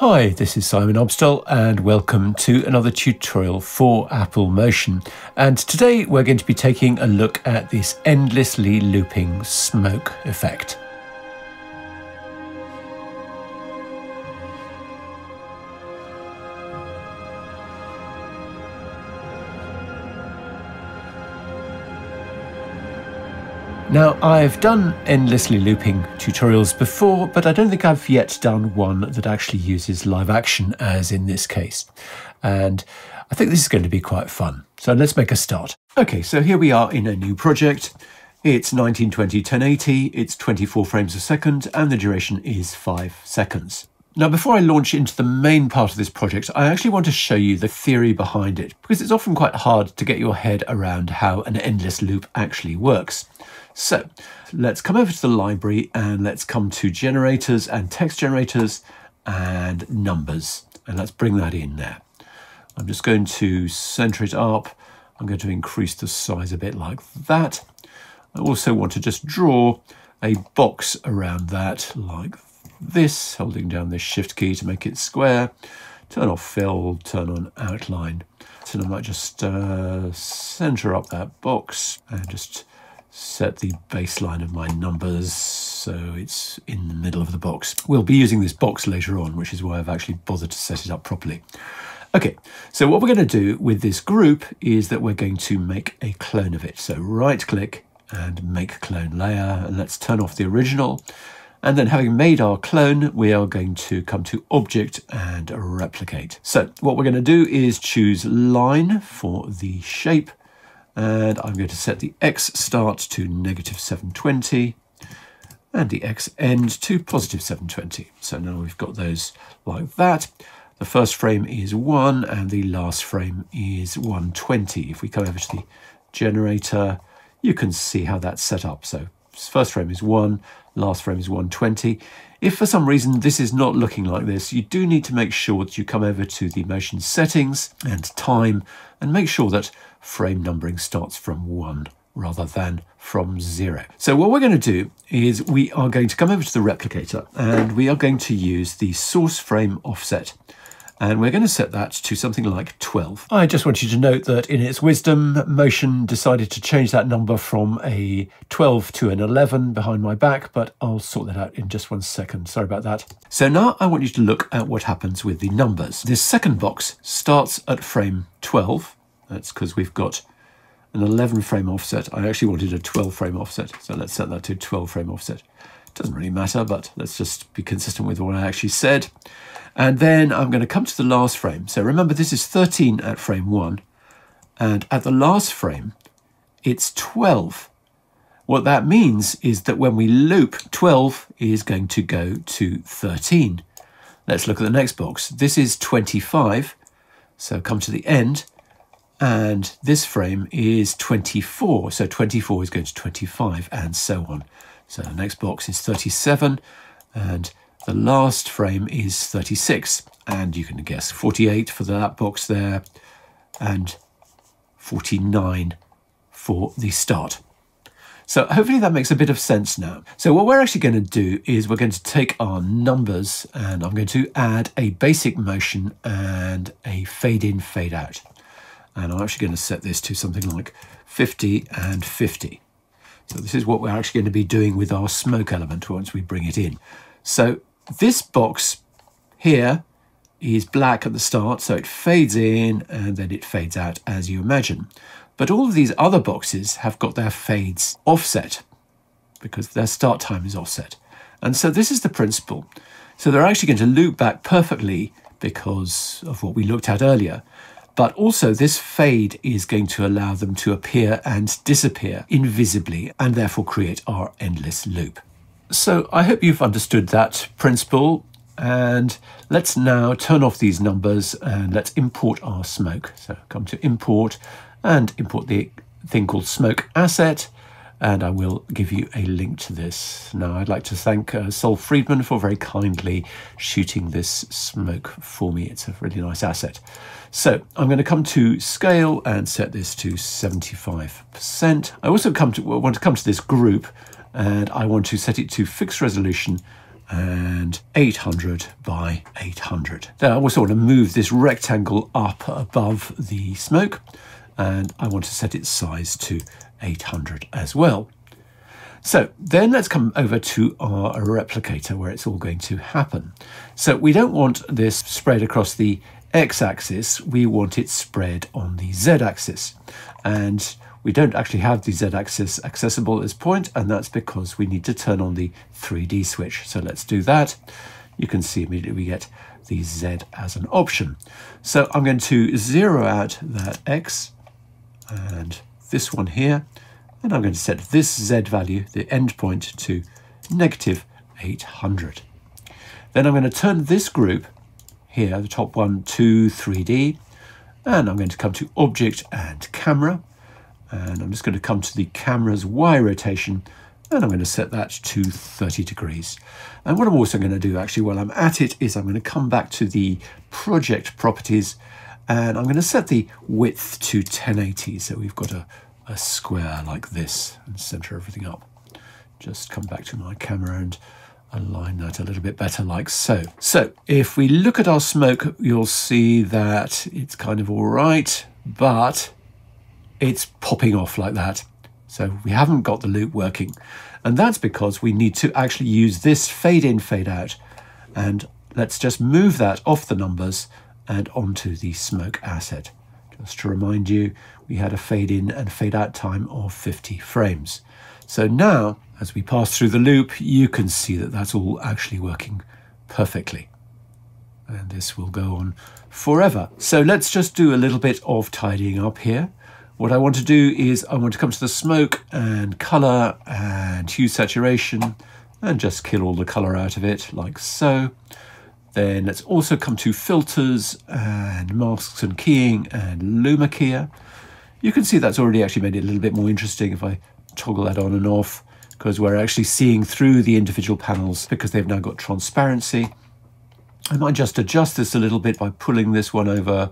Hi, this is Simon Ubsdell and welcome to another tutorial for Apple Motion. And today we're going to be taking a look at this endlessly looping smoke effect. Now, I've done endlessly looping tutorials before, but I don't think I've yet done one that actually uses live action, as in this case. And I think this is going to be quite fun. So let's make a start. Okay, so here we are in a new project. It's 1920 1080, it's 24 frames a second, and the duration is 5 seconds. Now, before I launch into the main part of this project, I actually want to show you the theory behind it, because it's often quite hard to get your head around how an endless loop actually works. So let's come over to the library and let's come to generators and text generators and numbers. And let's bring that in there. I'm just going to center it up. I'm going to increase the size a bit like that. I also want to just draw a box around that like this, holding down the shift key to make it square. Turn off fill, turn on outline. So I might just uh, center up that box and just set the baseline of my numbers so it's in the middle of the box. We'll be using this box later on, which is why I've actually bothered to set it up properly. Okay, so what we're going to do with this group is that we're going to make a clone of it. So right click and make clone layer, and let's turn off the original. And then having made our clone, we are going to come to object and replicate. So what we're going to do is choose line for the shape and I'm going to set the X start to negative 720 and the X end to positive 720. So now we've got those like that. The first frame is 1 and the last frame is 120. If we come over to the generator, you can see how that's set up. So first frame is 1, last frame is 120. If for some reason this is not looking like this, you do need to make sure that you come over to the motion settings and time and make sure that frame numbering starts from 1 rather than from 0. So what we're going to do is we are going to come over to the replicator and we are going to use the source frame offset and we're going to set that to something like 12. I just want you to note that in its wisdom, Motion decided to change that number from a 12 to an 11 behind my back, but I'll sort that out in just one second. Sorry about that. So now I want you to look at what happens with the numbers. This second box starts at frame 12, that's because we've got an 11 frame offset. I actually wanted a 12 frame offset, so let's set that to 12 frame offset. Doesn't really matter, but let's just be consistent with what I actually said. And then I'm going to come to the last frame. So remember, this is 13 at frame 1, and at the last frame, it's 12. What that means is that when we loop, 12 is going to go to 13. Let's look at the next box. This is 25, so come to the end, and this frame is 24. So 24 is going to 25 and so on. So the next box is 37 and the last frame is 36. And you can guess 48 for that box there and 49 for the start. So hopefully that makes a bit of sense now. So what we're actually going to do is we're going to take our numbers and I'm going to add a basic motion and a fade in, fade out and I'm actually going to set this to something like 50 and 50. So this is what we're actually going to be doing with our smoke element once we bring it in. So this box here is black at the start, so it fades in and then it fades out as you imagine. But all of these other boxes have got their fades offset because their start time is offset. And so this is the principle. So they're actually going to loop back perfectly because of what we looked at earlier. But also this fade is going to allow them to appear and disappear invisibly and therefore create our endless loop. So I hope you've understood that principle and let's now turn off these numbers and let's import our smoke. So come to import and import the thing called smoke asset and I will give you a link to this. Now, I'd like to thank uh, Sol Friedman for very kindly shooting this smoke for me. It's a really nice asset. So I'm going to come to scale and set this to 75%. I also come to want to come to this group and I want to set it to fixed resolution and 800 by 800. Now I also want to move this rectangle up above the smoke and I want to set its size to 800 as well. So then let's come over to our replicator where it's all going to happen. So we don't want this spread across the x-axis, we want it spread on the z-axis. And we don't actually have the z-axis accessible at this point, and that's because we need to turn on the 3D switch. So let's do that. You can see immediately we get the z as an option. So I'm going to zero out that x and this one here, and I'm going to set this z value, the endpoint, to negative 800. Then I'm going to turn this group here, the top one, to 3D, and I'm going to come to Object and Camera, and I'm just going to come to the camera's Y rotation, and I'm going to set that to 30 degrees. And what I'm also going to do actually while I'm at it is I'm going to come back to the project properties and I'm going to set the width to 1080 so we've got a, a square like this and center everything up. Just come back to my camera and align that a little bit better like so. So if we look at our smoke, you'll see that it's kind of all right, but it's popping off like that. So we haven't got the loop working. And that's because we need to actually use this fade in, fade out. And let's just move that off the numbers and onto the smoke asset. Just to remind you, we had a fade in and fade out time of 50 frames. So now, as we pass through the loop, you can see that that's all actually working perfectly. And this will go on forever. So let's just do a little bit of tidying up here. What I want to do is I want to come to the smoke and color and hue saturation and just kill all the color out of it like so. Then let's also come to filters and masks and keying and luma keyer. You can see that's already actually made it a little bit more interesting if I toggle that on and off because we're actually seeing through the individual panels because they've now got transparency. I might just adjust this a little bit by pulling this one over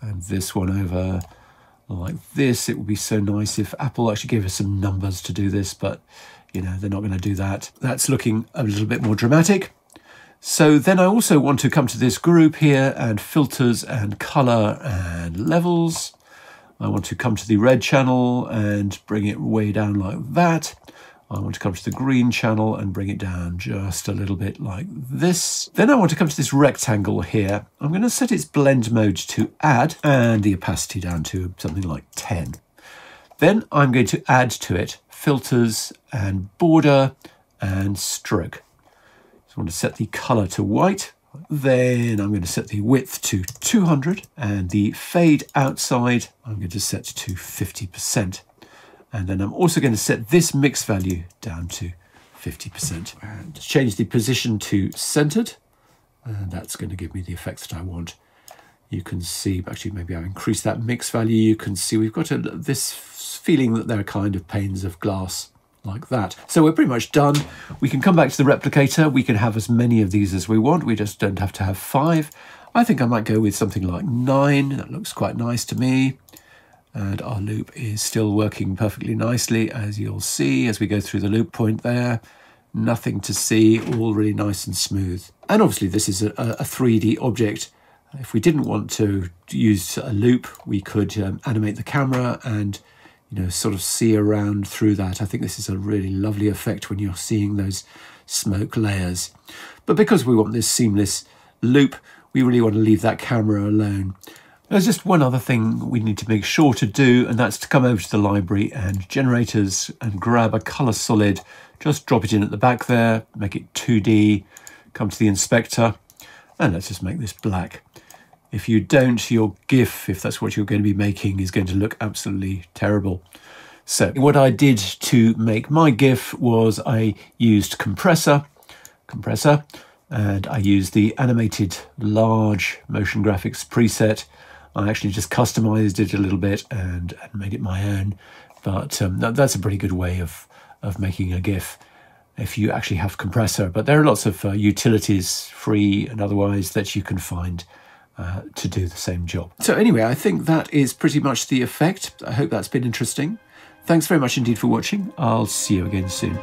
and this one over like this. It would be so nice if Apple actually gave us some numbers to do this, but you know, they're not going to do that. That's looking a little bit more dramatic. So then I also want to come to this group here and filters and color and levels. I want to come to the red channel and bring it way down like that. I want to come to the green channel and bring it down just a little bit like this. Then I want to come to this rectangle here. I'm going to set its blend mode to add and the opacity down to something like 10. Then I'm going to add to it filters and border and stroke. So I want to set the color to white then I'm going to set the width to 200 and the fade outside I'm going to set to 50%. And then I'm also going to set this mix value down to 50%. And change the position to centered. And that's going to give me the effect that I want. You can see, actually maybe I'll increase that mix value. You can see we've got a, this feeling that they're kind of panes of glass like that. So we're pretty much done. We can come back to the replicator. We can have as many of these as we want. We just don't have to have five. I think I might go with something like nine. That looks quite nice to me. And our loop is still working perfectly nicely, as you'll see as we go through the loop point there. Nothing to see, all really nice and smooth. And obviously this is a, a 3D object. If we didn't want to use a loop, we could um, animate the camera and you know, sort of see around through that. I think this is a really lovely effect when you're seeing those smoke layers. But because we want this seamless loop, we really want to leave that camera alone. There's just one other thing we need to make sure to do, and that's to come over to the library and generators and grab a color solid, just drop it in at the back there, make it 2D, come to the inspector, and let's just make this black. If you don't, your GIF, if that's what you're going to be making, is going to look absolutely terrible. So what I did to make my GIF was I used compressor, compressor, and I used the animated large motion graphics preset. I actually just customized it a little bit and, and made it my own. But um, that, that's a pretty good way of, of making a GIF if you actually have compressor. But there are lots of uh, utilities, free and otherwise, that you can find uh, to do the same job. So anyway, I think that is pretty much the effect. I hope that's been interesting. Thanks very much indeed for watching. I'll see you again soon.